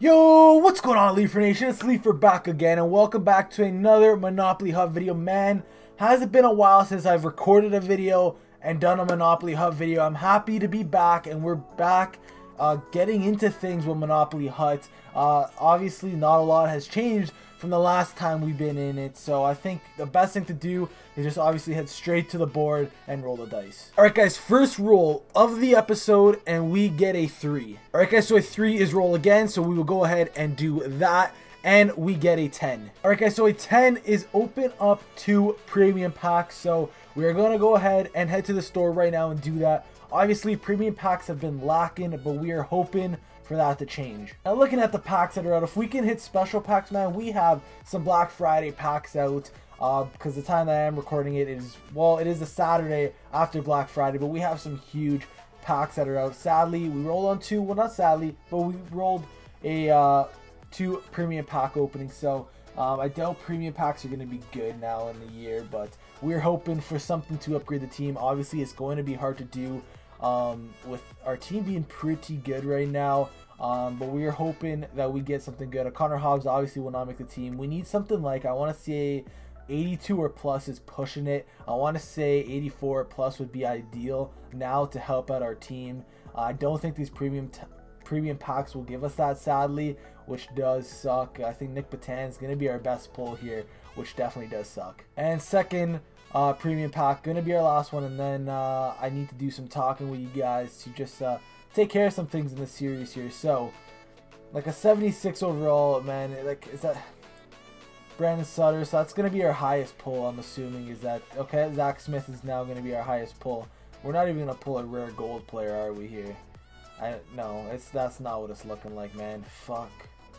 Yo, what's going on, Leafer Nation? It's Leafer back again, and welcome back to another Monopoly HUT video. Man, has it been a while since I've recorded a video and done a Monopoly HUT video. I'm happy to be back, and we're back uh, getting into things with Monopoly Hut. Uh, obviously, not a lot has changed from the last time we've been in it. So I think the best thing to do is just obviously head straight to the board and roll the dice. Alright guys, first roll of the episode and we get a 3. Alright guys, so a 3 is roll again, so we will go ahead and do that and we get a 10. Alright guys, so a 10 is open up to premium packs, so we are going to go ahead and head to the store right now and do that. Obviously, premium packs have been lacking, but we are hoping for that to change. Now looking at the packs that are out, if we can hit special packs, man, we have some Black Friday packs out. Uh, because the time that I am recording it is, well, it is a Saturday after Black Friday, but we have some huge packs that are out. Sadly, we rolled on two, well not sadly, but we rolled a uh, two premium pack openings. So um, I doubt premium packs are going to be good now in the year, but we're hoping for something to upgrade the team. Obviously, it's going to be hard to do um, with our team being pretty good right now. Um, but we are hoping that we get something good. Connor Hobbs obviously will not make the team. We need something like, I want to say 82 or plus is pushing it. I want to say 84 plus would be ideal now to help out our team. Uh, I don't think these premium premium packs will give us that sadly, which does suck. I think Nic Petan is going to be our best pull here, which definitely does suck. And second, uh, premium pack, going to be our last one, and then uh, I need to do some talking with you guys to just uh, take care of some things in the series here. So, like a 76 overall, man, like, is that... Brandon Sutter, so that's going to be our highest pull, I'm assuming, is that, okay, Zack Smith is now going to be our highest pull. We're not even to pull a rare gold player, are we, here? I, no, it's that's not what it's looking like, man. Fuck.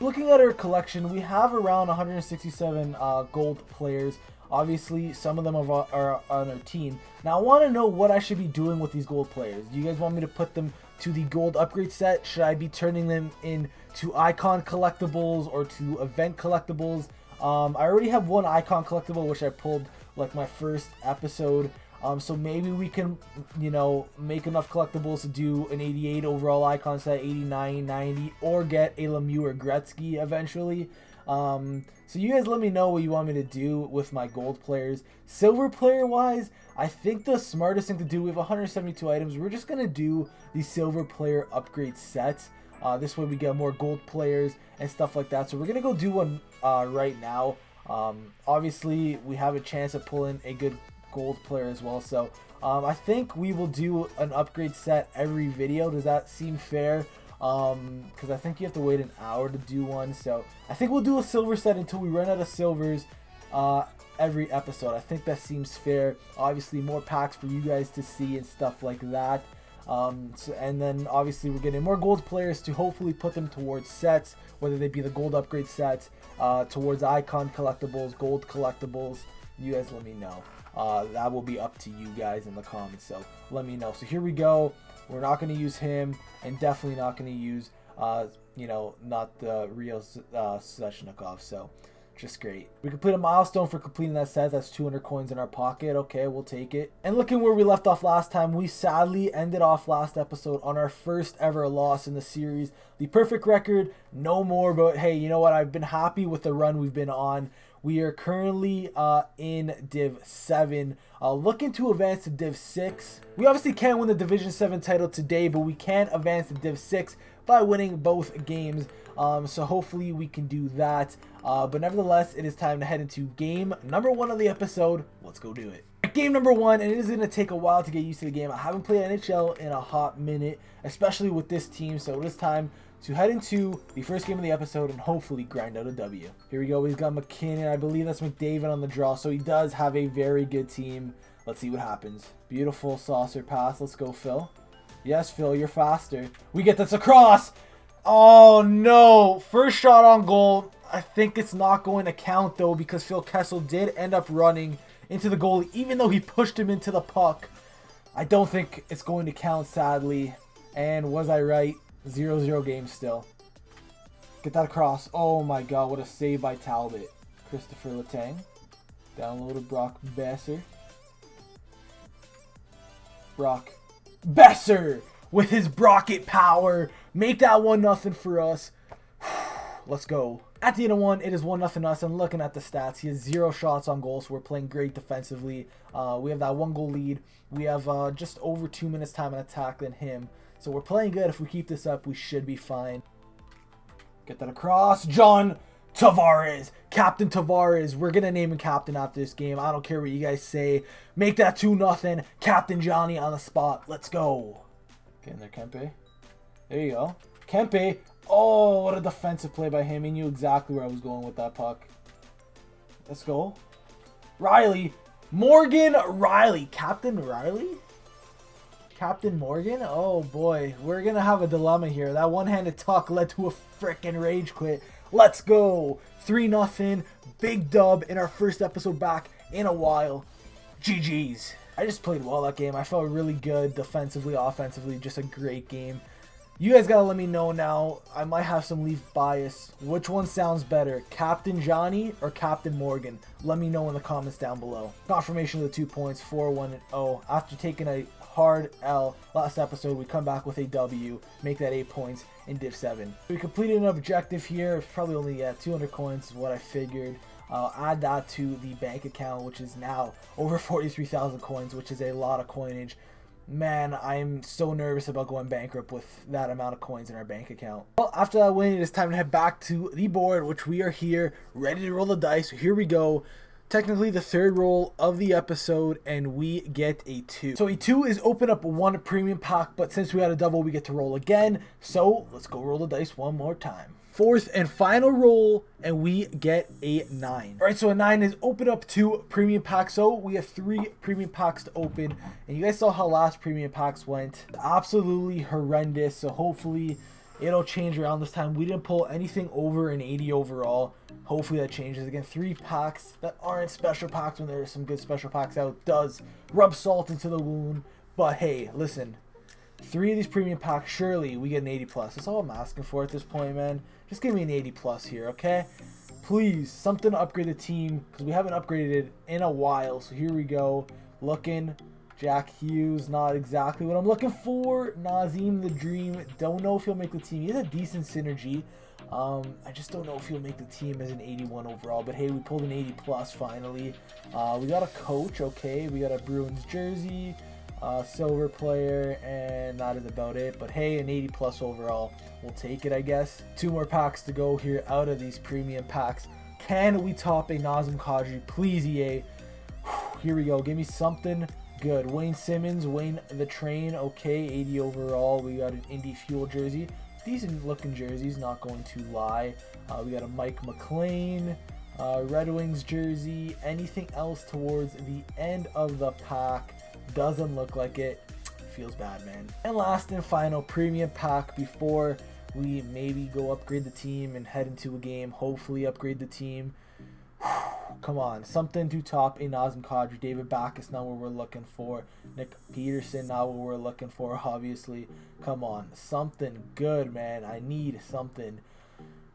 Looking at our collection, we have around 167 uh, gold players. Obviously, some of them are, are on our team. Now, I want to know what I should be doing with these gold players. Do you guys want me to put them to the gold upgrade set? Should I be turning them in to icon collectibles or to event collectibles? Um, I already have one icon collectible, which I pulled like my first episode. Um, so maybe we can, you know, make enough collectibles to do an 88 overall icon set, 89, 90, or get a Lemieux or Gretzky eventually. Um, so you guys let me know what you want me to do with my gold players. Silver player wise, I think the smartest thing to do, we have 172 items. We're just going to do the silver player upgrade sets. Uh, this way we get more gold players and stuff like that. So we're going to go do one uh, right now. Um, obviously, we have a chance of pulling a good gold player as well. So um, I think we will do an upgrade set every video. Does that seem fair? Um, because I think you have to wait an hour to do one. So I think we'll do a silver set until we run out of silvers uh, every episode. I think that seems fair. Obviously, more packs for you guys to see and stuff like that. Um, so, and then obviously we're getting more gold players to hopefully put them towards sets, whether they be the gold upgrade sets, uh, towards icon collectibles, gold collectibles. You guys let me know. Uh, that will be up to you guys in the comments. So let me know. So here we go. We're not going to use him, and definitely not going to use, uh, you know, not the real uh, Svechnikov. So just great. We complete a milestone for completing that set. That's 200 coins in our pocket. Okay, we'll take it. And looking where we left off last time, we sadly ended off last episode on our first ever loss in the series. The perfect record, no more. But hey, you know what? I've been happy with the run we've been on. We are currently uh, in Div 7, uh, looking to advance to Div 6. We obviously can't win the Division 7 title today, but we can advance to Div 6 by winning both games. Um, so hopefully we can do that. Uh, but nevertheless, it is time to head into game number one of the episode. Let's go do it. Game number one, and it is going to take a while to get used to the game. I haven't played NHL in a hot minute, especially with this team, so it is time to head into the first game of the episode and hopefully grind out a W. Here we go. He's got MacKinnon. I believe that's McDavid on the draw. So he does have a very good team. Let's see what happens. Beautiful saucer pass. Let's go, Phil. Yes, Phil, you're faster. We get this across. Oh, no. First shot on goal. I think it's not going to count, though, because Phil Kessel did end up running into the goalie, even though he pushed him into the puck. I don't think it's going to count, sadly. And was I right? 0-0 game still. Get that across. Oh my god, what a save by Talbot. Christopher Letang. Downloaded Brock Boeser. Brock. Boeser with his Brocket power. Make that 1 nothing for us. Let's go. At the end of one, it is 1 nothing us. I'm looking at the stats. He has zero shots on goal, so we're playing great defensively. Uh, we have that one goal lead. We have uh, just over two minutes time in attack than him. So we're playing good. If we keep this up, we should be fine. Get that across. John Tavares. Captain Tavares. We're to name him captain after this game. I don't care what you guys say. Make that 2 nothing. Captain Johnny on the spot. Let's go. Get in there, Kempe. There you go. Kempe. Oh, what a defensive play by him. He knew exactly where I was going with that puck. Let's go. Rielly. Morgan Rielly. Captain Rielly? Captain Morgan? Oh boy, we're gonna have a dilemma here. That one-handed tuck led to a freaking rage quit. Let's go! 3 nothing, big dub in our first episode back in a while. GG's. I just played well that game. I felt really good defensively, offensively, just a great game. You guys gotta let me know now. I might have some Leaf bias. Which one sounds better, Captain Johnny or Captain Morgan? Let me know in the comments down below. Confirmation of the two points, 4-1 0. After taking a hard L last episode, we come back with a W, make that 8 points in Div 7. We completed an objective here. It's probably only yeah, 200 coins is what I figured. I'll add that to the bank account, which is now over 43,000 coins, which is a lot of coinage man, I'm so nervous about going bankrupt with that amount of coins in our bank account. Well, after that win, it is time to head back to the board, which we are here, ready to roll the dice. Here we go. Technically the third roll of the episode, and we get a 2. So a 2 is open up one premium pack, but since we had a double, we get to roll again. So let's go roll the dice one more time fourth and final roll, and we get a 9. All right, so a 9 is open up two premium packs. So we have three premium packs to open, and you guys saw how last premium packs went. Absolutely horrendous, so hopefully it'll change around this time. We didn't pull anything over an 80 overall. Hopefully that changes. Again, three packs that aren't special packs when there's some good special packs out does rub salt into the wound. But hey, listen, three of these premium packs, surely we get an 80 plus. That's all I'm asking for at this point, man. Just give me an 80 plus here, okay? Please, something to upgrade the team because we haven't upgraded it in a while. So here we go. Looking. Jack Hughes, not exactly what I'm looking for. Nazem the Dream, don't know if he'll make the team. He has a decent synergy. Um, I just don't know if he'll make the team as an 81 overall. But hey, we pulled an 80 plus finally. Uh, we got a coach, okay. We got a Bruins jersey uh, silver player, and that is about it. But hey, an 80 plus overall, we'll take it, I guess. Two more packs to go here out of these premium packs. Can we top a Nazem Kadri? Please, EA. Here we go. Give me something good. Wayne Simmonds, Wayne the Train, okay, 80 overall. We got an Indy Fuel jersey. Decent looking jerseys, not going to lie. Uh, we got a Mike McLean, uh, Red Wings jersey. Anything else towards the end of the pack? Doesn't look like it. Feels bad, man. And last and final premium pack before we maybe go upgrade the team and head into a game. Hopefully upgrade the team. Come on, something to top a Nazem Kadri. David Backes, not what we're looking for. Nick Peterson, not what we're looking for, obviously. Come on, something good, man. I need something.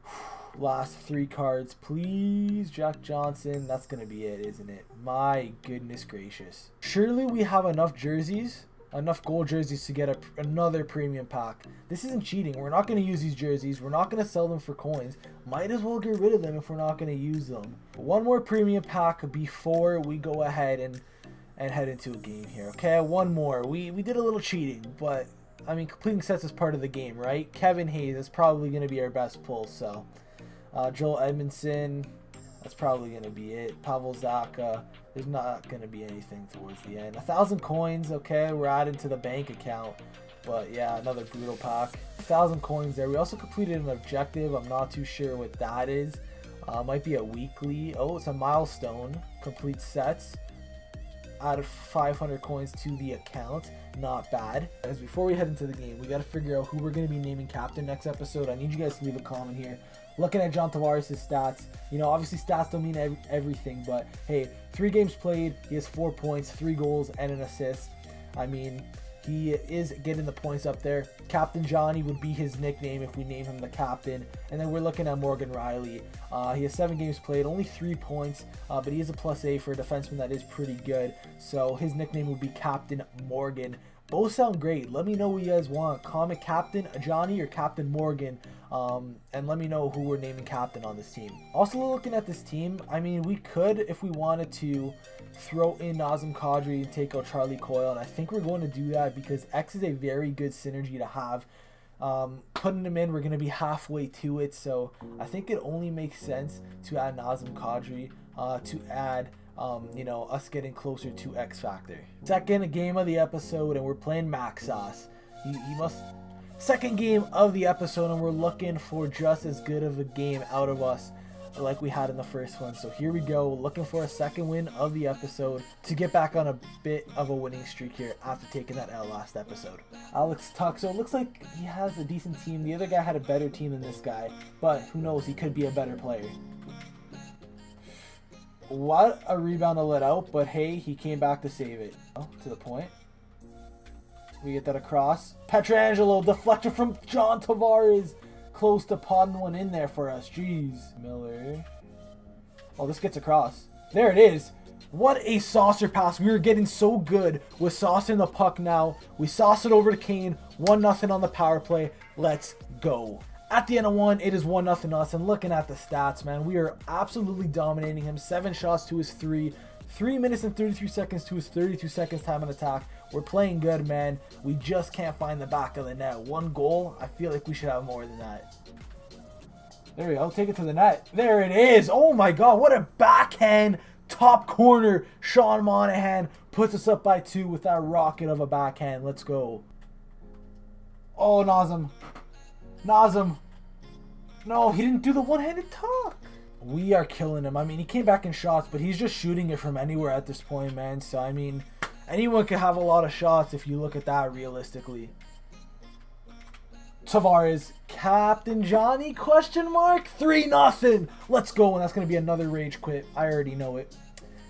Last three cards, please. Jack Johnson. That's going to be it, isn't it? My goodness gracious. Surely we have enough jerseys, enough gold jerseys to get a, another premium pack. This isn't cheating. We're not going to use these jerseys. We're not going to sell them for coins. Might as well get rid of them if we're not going to use them. One more premium pack before we go ahead and and head into a game here. Okay, one more. We we did a little cheating, but I mean, completing sets is part of the game, right? Kevin Hayes is probably going to be our best pull, so uh, Joel Edmundson, that's probably going to be it. Pavel Zacha. there's not going to be anything towards the end. A thousand coins, okay, we're adding to the bank account. But yeah, another brutal pack. A thousand coins there. We also completed an objective. I'm not too sure what that is. Uh, might be a weekly. Oh, it's a milestone. Complete sets. Add 500 coins to the account. Not bad. As before we head into the game, we got to figure out who we're going to be naming captain next episode. I need you guys to leave a comment here looking at John Tavares' stats, you know, obviously stats don't mean ev everything, but hey, three games played, he has four points, three goals, and an assist. I mean, he is getting the points up there. Captain Johnny would be his nickname if we name him the captain. And then we're looking at Morgan Rielly. Uh, he has seven games played, only three points, uh, but he is a plus A for a defenseman that is pretty good. So his nickname would be Captain Morgan Both sound great. Let me know what you guys want. Comment Captain Johnny or Captain Morgan. Um, and let me know who we're naming captain on this team. Also looking at this team, I mean, we could, if we wanted to, throw in Nazem Kadri and take out Charlie Coyle. And I think we're going to do that because X is a very good synergy to have. Um, putting him in, we're going to be halfway to it. So I think it only makes sense to add Nazem Kadri, uh, to add um, you know, us getting closer to X Factor. Second game of the episode, and we're playing Maxos. He, he must. Second game of the episode, and we're looking for just as good of a game out of us like we had in the first one. So here we go, looking for a second win of the episode to get back on a bit of a winning streak here after taking that L last episode. Alex Tuch, so it looks like he has a decent team. The other guy had a better team than this guy, but who knows, he could be a better player. What a rebound to let out, but hey, he came back to save it. Oh, to the point. We get that across. Pietrangelo, deflection from John Tavares. Close to podding one in there for us. Jeez. Miller. Oh, this gets across. There it is. What a saucer pass. We are getting so good with saucing the puck now. We sauce it over to Kane. 1-0 on the power play. Let's go. At the end of one, it is 1 nothing us. And looking at the stats, man, we are absolutely dominating him. Seven shots to his three. 3 minutes and 33 seconds to his 32 seconds time on attack. We're playing good, man. We just can't find the back of the net. One goal, I feel like we should have more than that. There we go. Take it to the net. There it is. Oh my god, what a backhand top corner. Sean Monahan puts us up by two with that rocket of a backhand. Let's go. Oh, Nazem. Nazem. No, he didn't do the one-handed tuck. We are killing him. I mean, he came back in shots, but he's just shooting it from anywhere at this point, man. So, I mean, anyone could have a lot of shots if you look at that realistically. Tavares, Captain Johnny, question mark? 3 nothing. Let's go, and that's going to be another rage quit. I already know it.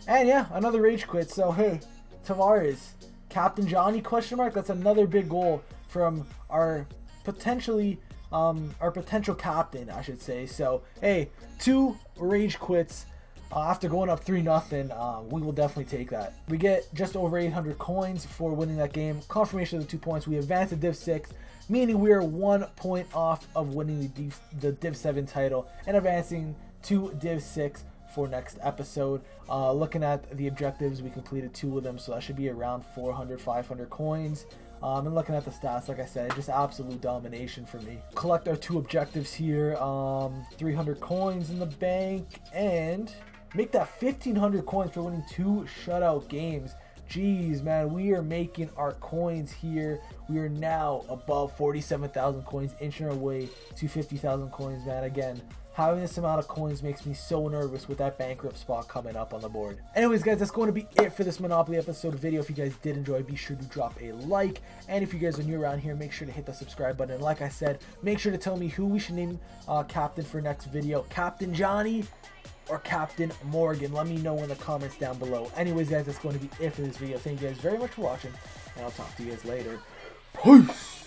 And yeah, another rage quit. So, hey, Tavares, Captain Johnny, question mark? That's another big goal from our potentially um, our potential captain, I should say. So, hey, two rage quits uh, after going up 3 nothing. Uh, we will definitely take that. We get just over 800 coins for winning that game. Confirmation of the two points. We advance to Div 6, meaning we are one point off of winning the Div, the Div 7 title and advancing to Div 6 for next episode. Uh, looking at the objectives, we completed two of them, so that should be around 400, 500 coins. Um, and looking at the stats, like I said, just absolute domination for me. Collect our two objectives here. Um, 300 coins in the bank. And make that 1,500 coins for winning two shutout games. Jeez, man, we are making our coins here. We are now above 47,000 coins, inching our way to 50,000 coins, man. Again, Having this amount of coins makes me so nervous with that bankrupt spot coming up on the board. Anyways, guys, that's going to be it for this Monopoly episode video. If you guys did enjoy, be sure to drop a like. And if you guys are new around here, make sure to hit the subscribe button. And like I said, make sure to tell me who we should name uh, captain for next video. Captain Johnny or Captain Morgan. Let me know in the comments down below. Anyways, guys, that's going to be it for this video. Thank you guys very much for watching, and I'll talk to you guys later. Peace!